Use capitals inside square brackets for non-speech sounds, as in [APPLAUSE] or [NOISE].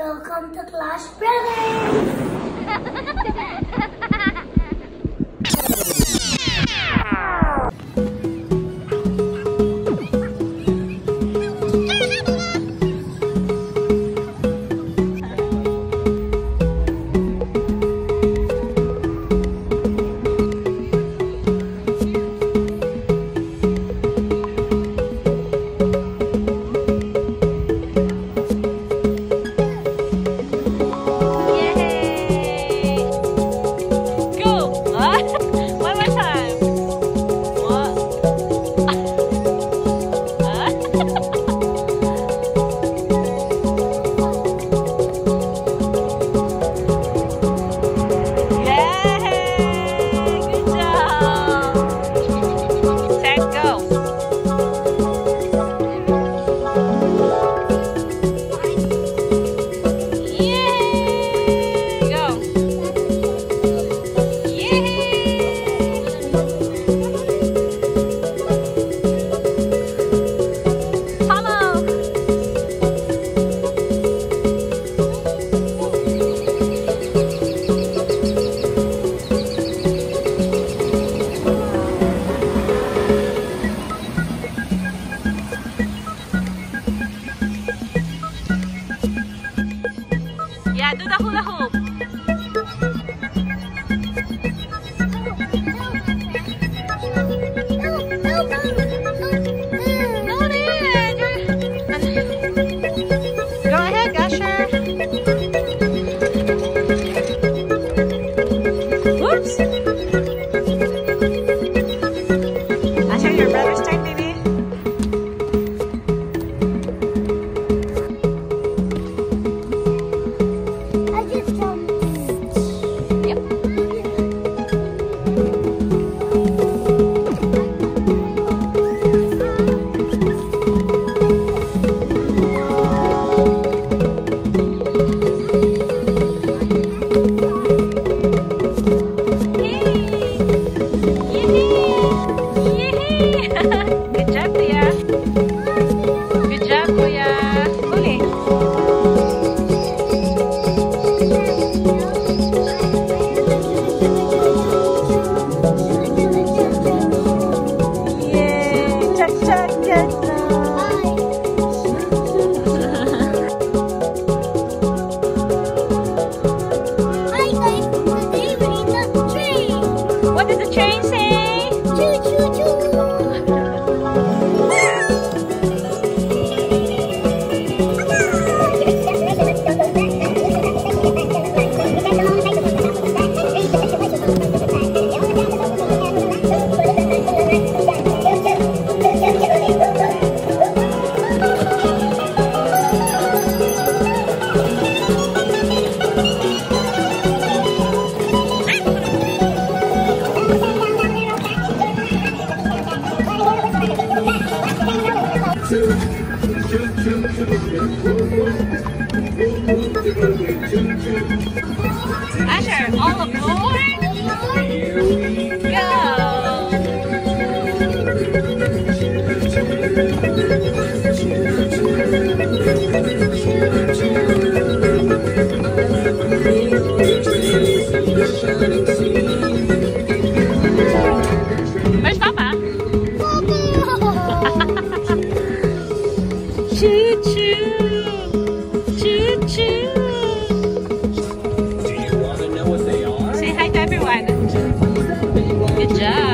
Welcome to KLASH Brothers! [LAUGHS] Yeah, do the hula hoop. [LAUGHS] Good job. Good job, Kuya. Uli. Yay! Check, check, check. Hi guys, today we're in the train. What does the train say? Asher, all aboard! Choo-choo. Choo-choo. Do you want to know what they are? Say hi to everyone. Good job.